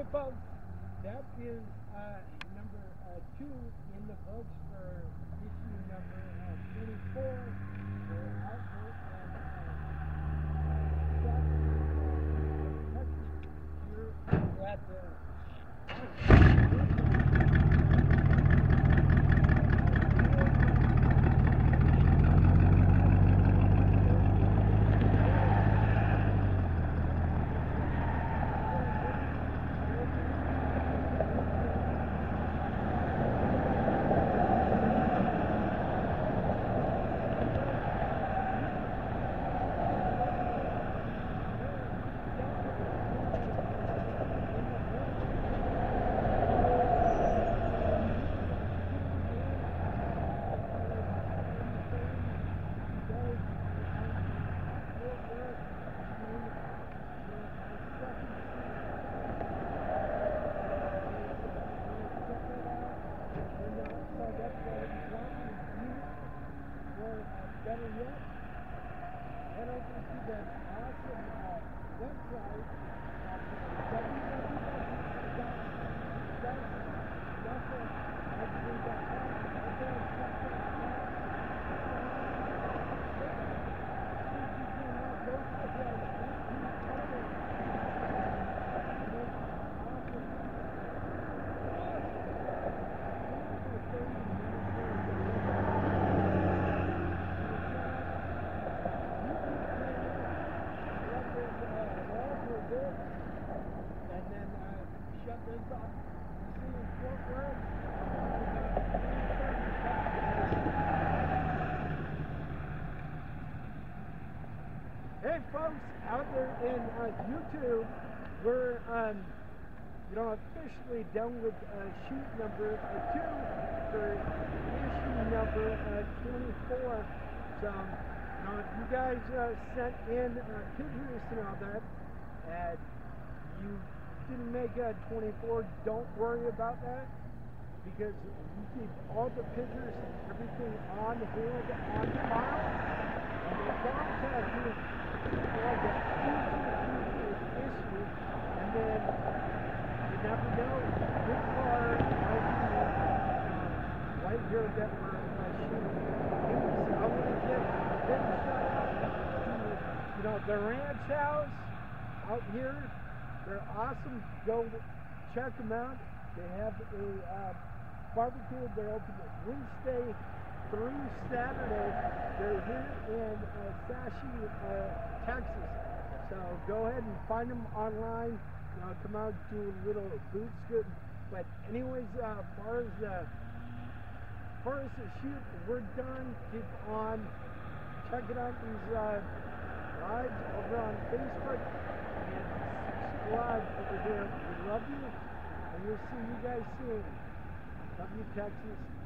That is uh, number uh, two in the books for issue number uh, 24 for and uh, Chuck, uh, here at the Hey folks, out there in uh, YouTube, we're um, you know officially done with uh, shoot number uh, two for issue number uh, 24. So, you know, if you guys uh, sent in uh, pictures and all that, and you didn't make a 24, don't worry about that because we keep all the pictures and everything on hand on file. And the future the ranch house out here. They're awesome. Go check them out. They have a uh, barbecue. They're open Wednesday through Saturday. They're here in uh, Sachse, uh, Texas. So go ahead and find them online. Know, come out do a little boot scooting. But anyways, uh, far as uh, far as the shoot, we're done. Keep on checking out these uh, lives over on Facebook and subscribe over here. We love you, and we'll see you guys soon. Love you, Texas.